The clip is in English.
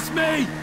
Kiss me!